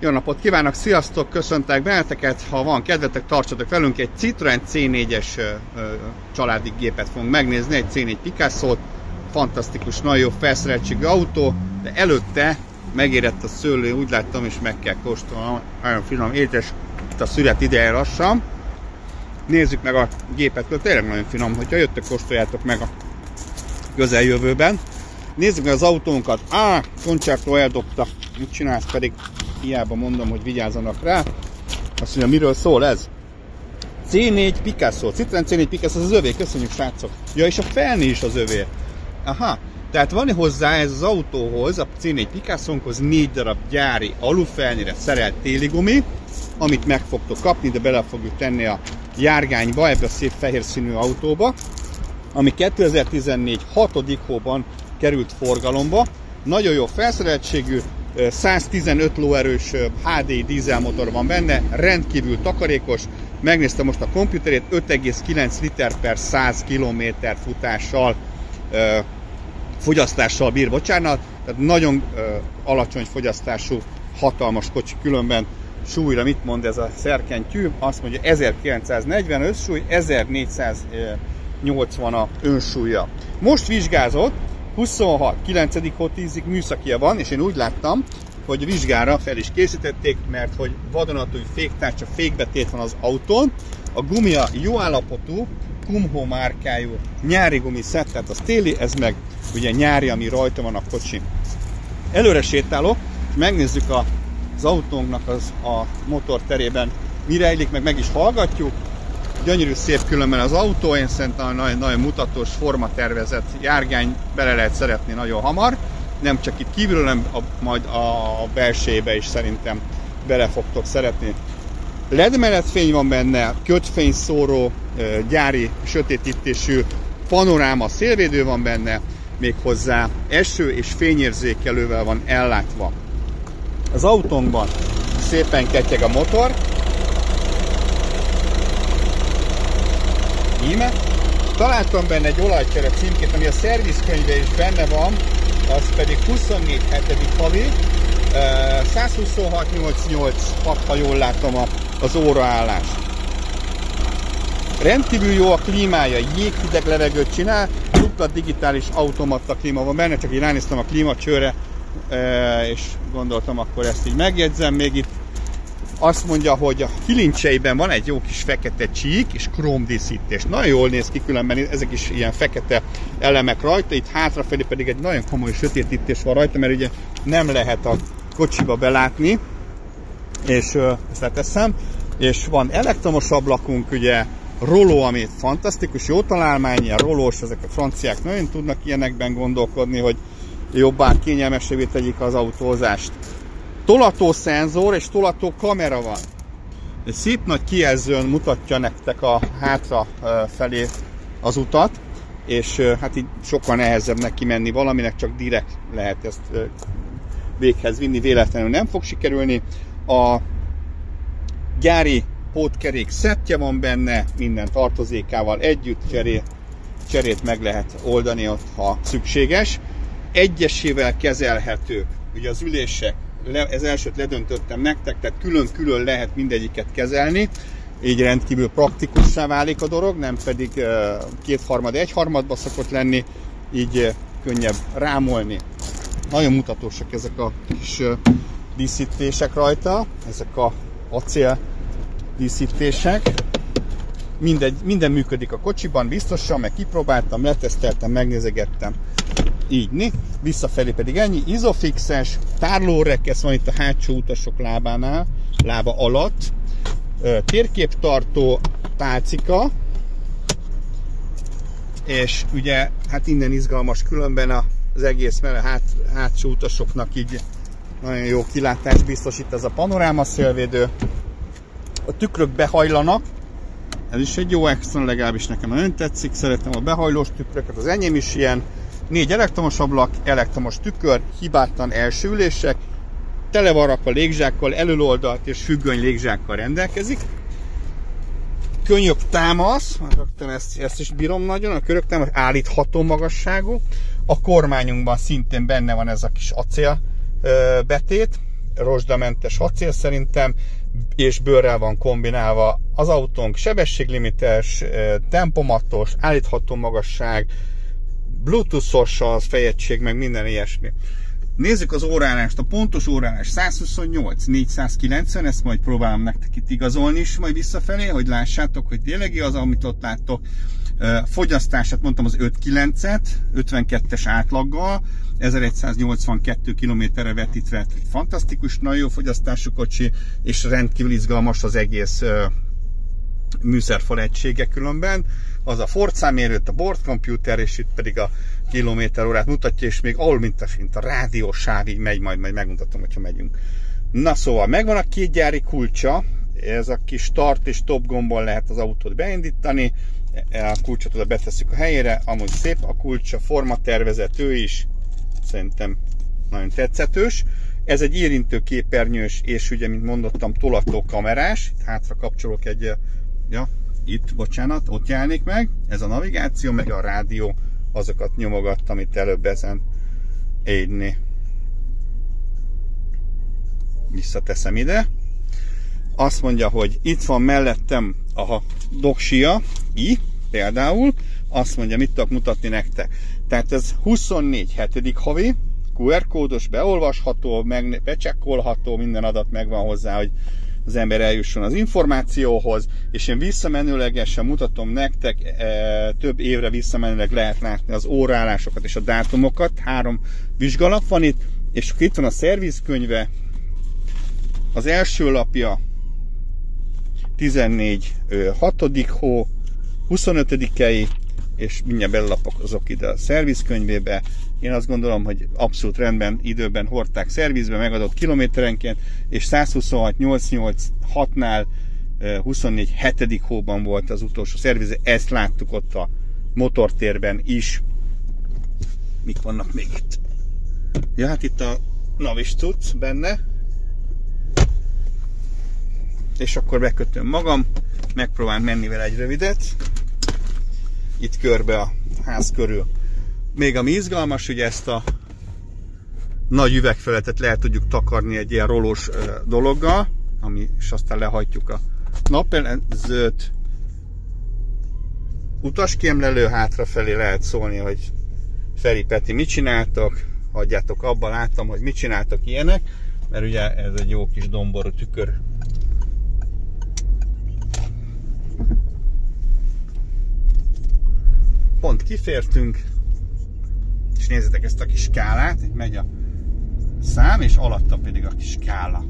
Jó napot kívánok, sziasztok, köszöntek benneteket, ha van kedvetek, tartsatok velünk, egy Citroen C4-es családi gépet fogunk megnézni, egy C4 Picasso-t, fantasztikus, nagyon jó felszereltségű autó, de előtte megérett a szőlő, úgy láttam, és meg kell kóstolnom, nagyon finom, édes, itt a szület ideje lassan. Nézzük meg a gépet, tényleg nagyon finom, hogyha jöttök, kóstoljátok meg a közeljövőben. Nézzük meg az autónkat. Á, Concerto eldobta. Mit csinálsz pedig? Hiába mondom, hogy vigyázzanak rá. Azt mondja, miről szól ez? C4 Picasso. Citroen C4 Picasso, az az övé. Köszönjük, srácok. Ja, és a felni is az övé. Aha. Tehát van hozzá ez az autóhoz, a C4 Picasso-hoz négy darab gyári alufelnyire szerelt téligumi, amit meg fogtok kapni, de bele fogjuk tenni a járgányba, ebbe a szép fehér színű autóba, ami 2014 6. hóban került forgalomba. Nagyon jó felszereltségű, 115 lóerős HDI dízelmotor van benne, rendkívül takarékos, megnéztem most a komputerét, 5,9 liter per 100 km futással, fogyasztással bír, bocsánat, tehát nagyon alacsony fogyasztású, hatalmas kocsi különben súlyra mit mond ez a szerkentyű? Azt mondja 1940 összsúly, 1480 a önsúlya. Most vizsgázott, 26, 9. hó 10 műszakia van, és én úgy láttam, hogy vizsgára fel is készítették, mert hogy vadonatúj féktárcsa, fékbetét van az autón. A gumia jó állapotú, Kumho márkájú nyári gumi szett, tehát az téli, ez meg ugye nyári, ami rajta van a kocsi. Előre sétálok, és megnézzük a, az autónknak az, a motor terében mi rejlik, meg meg is hallgatjuk. Gyönyörű szép különben az autó, én szerintem nagyon, nagyon mutatós, formatervezett járgány bele lehet szeretni nagyon hamar. Nem csak itt kívülről, hanem a, majd a belsébe is szerintem bele fogtok szeretni. LED fény van benne, kötfény szóró, gyári sötétítésű panoráma szélvédő van benne, méghozzá eső és fényérzékelővel van ellátva. Az autónkban szépen ketyeg a motor, Találtam benne egy olajcsere címkét, ami a szervizkönyve is benne van, az pedig 24 hetedik havi, 126.88 ha jól látom az óraállás. Rendkívül jó a klímája, jéghideg levegőt csinál, dupla digitális automata klíma van benne, csak így ránéztem a klímacsőre, és gondoltam akkor ezt így megjegyzem. Még itt azt mondja, hogy a kilincseiben van egy jó kis fekete csík és díszítés. Nagyon jól néz ki, különben ezek is ilyen fekete elemek rajta, itt hátrafelé pedig egy nagyon komoly sötétítés van rajta, mert ugye nem lehet a kocsiba belátni, és ezt leteszem, és van elektromos ablakunk, ugye roló, ami fantasztikus, jó találmány, ilyen rolós, ezek a franciák nagyon tudnak ilyenekben gondolkodni, hogy jobbá, kényelmesebbé tegyik az autózást. Tolató szenzor és tolató kamera van. Egy szép nagy kijelzőn mutatja nektek a hátra felé az utat, és hát így sokkal nehezebb neki menni valaminek, csak direkt lehet ezt véghez vinni, véletlenül nem fog sikerülni. A gyári pótkerék szettje van benne, minden tartozékával együtt cseré, cserét meg lehet oldani ott, ha szükséges. Egyesével kezelhetők, ugye az ülések, ez elsőt ledöntöttem nektek, tehát külön-külön lehet mindegyiket kezelni, így rendkívül praktikussá válik a dolog, nem pedig kétharmad, egyharmadba szokott lenni, így könnyebb rámolni. Nagyon mutatósak ezek a kis díszítések rajta, ezek a acél díszítések. Mindegy, minden működik a kocsiban, biztosan, meg kipróbáltam, leteszteltem, megnézegettem. Így, né? Visszafelé pedig ennyi. Izofixes, tárlórekesz van itt a hátsó utasok lábánál, lába alatt. Térképtartó tálcika, és ugye, hát innen izgalmas különben az egész, mert a hát, hátsó utasoknak így nagyon jó kilátást biztosít ez a panoráma szélvédő a tükrök behajlanak, ez is egy jó extra, legalábbis nekem nagyon tetszik, szeretem a behajlós tükröket, az enyém is ilyen. Négy elektromos ablak, elektromos tükör, hibátlan első ülések, tele van rakva légzsákkal, előoldalt és függöny légzsákkal rendelkezik. Könyök támasz, rögtön ezt, ezt is bírom nagyon, a körök támasz állítható magasságú. A kormányunkban szintén benne van ez a kis acél betét, rozsdamentes acél szerintem, és bőrrel van kombinálva. Az autónk sebességlimites, tempomatos, állítható magasság, bluetooth-os a fejegység, meg minden ilyesmi. Nézzük az órálást, a pontos órálás 128, 490, ezt majd próbálom nektek itt igazolni is majd visszafelé, hogy lássátok, hogy tényleg az, amit ott láttok. Fogyasztását mondtam az 5.9-et, 52-es átlaggal, 1182 km-re vetítve. Fantasztikus, nagyon jó fogyasztású kocsi, és rendkívül izgalmas az egész műszerfal egysége különben. Az a fordszámérőt, a board computer, és itt pedig a kilométer órát mutatja, és még ahol mint a, mint a rádiós sávig megy, majd, majd megmutatom, hogyha megyünk. Na szóval, megvan a két gyári kulcsa, ez a kis start és stop gombon lehet az autót beindítani, a kulcsot oda betesszük a helyére, amúgy szép a kulcsa, formatervezető is, szerintem nagyon tetszetős. Ez egy érintő képernyős, és ugye, mint mondottam, tolató kamerás. Itt hátra kapcsolok egy, ja, itt, bocsánat, ott jelenik meg. Ez a navigáció, meg a rádió, azokat nyomogattam itt előbb ezen égyni. Visszateszem ide. Azt mondja, hogy itt van mellettem a doksia, i, például, azt mondja, mit tudok mutatni nektek. Tehát ez 24 hetedik havi, QR kódos, beolvasható, meg becsekkolható, minden adat megvan hozzá, hogy az ember eljusson az információhoz, és én visszamenőlegesen mutatom nektek, e, több évre visszamenőleg lehet látni az órálásokat és a dátumokat, három vizsgalap van itt, és itt van a szervizkönyve, az első lapja 14 6. hó, 25-ei, és mindjárt belapokozok ide a szervizkönyvébe. Én azt gondolom, hogy abszolút rendben, időben hordták szervizbe, megadott kilométerenként, és 126 886-nál 24 7. hóban volt az utolsó szervize, ezt láttuk ott a motortérben is. Mik vannak még itt? Ja, hát itt a navis tudsz benne. És akkor bekötöm magam, megpróbálom menni vele egy rövidet itt körbe a ház körül. Még ami izgalmas, hogy ezt a nagy üvegfeletet le tudjuk takarni egy ilyen rolós dologgal, ami, és aztán lehajtjuk a napelezőt. Utaskémlelő hátrafelé lehet szólni, hogy Feri Peti, mit csináltok? Hagyjátok abba, láttam, hogy mit csináltok ilyenek, mert ugye ez egy jó kis domború tükör pont kifértünk, és nézzétek ezt a kis skálát, itt megy a szám, és alatta pedig a kis skála,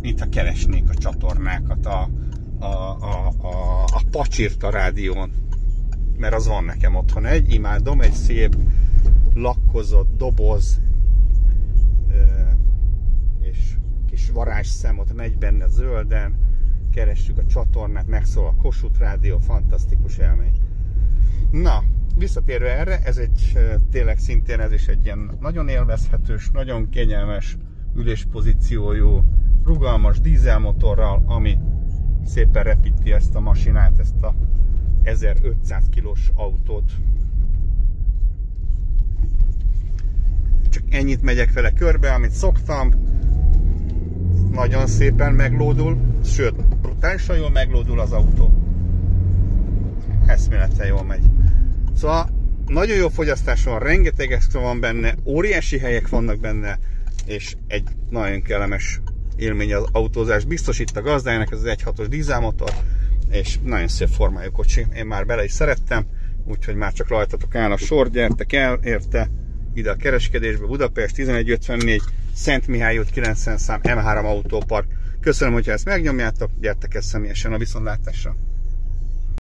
mint a keresnék a csatornákat a, a, a, a, a pacsírt a rádión, mert az van nekem otthon. Egy, imádom, egy szép lakkozott doboz, és kis varázsszem ott megy benne zölden, keressük a csatornát, megszól a Kossuth Rádió, fantasztikus élmény. Na, visszatérve erre, ez egy tényleg szintén ez is egy ilyen nagyon élvezhetős, nagyon kényelmes üléspozíciójú, rugalmas dízelmotorral, ami szépen repíti ezt a masinát, ezt a 1500 kilós autót. Csak ennyit megyek vele körbe, amit szoktam. Nagyon szépen meglódul, sőt, brutálisan jól meglódul az autó. Eszmélete jól megy. Szóval nagyon jó fogyasztás van, rengeteg extra van benne, óriási helyek vannak benne, és egy nagyon kellemes élmény az autózás. Biztosít a gazdájának, ez az 1.6-os dízelmotor, és nagyon szép formájú kocsi. Én már bele is szerettem, úgyhogy már csak rajtatok áll a sor, gyertek el érte ide a kereskedésbe, Budapest 1154, Szent Mihály út 90 szám, M3 autópark. Köszönöm, hogyha ezt megnyomjátok, gyertek ezt személyesen a viszontlátásra.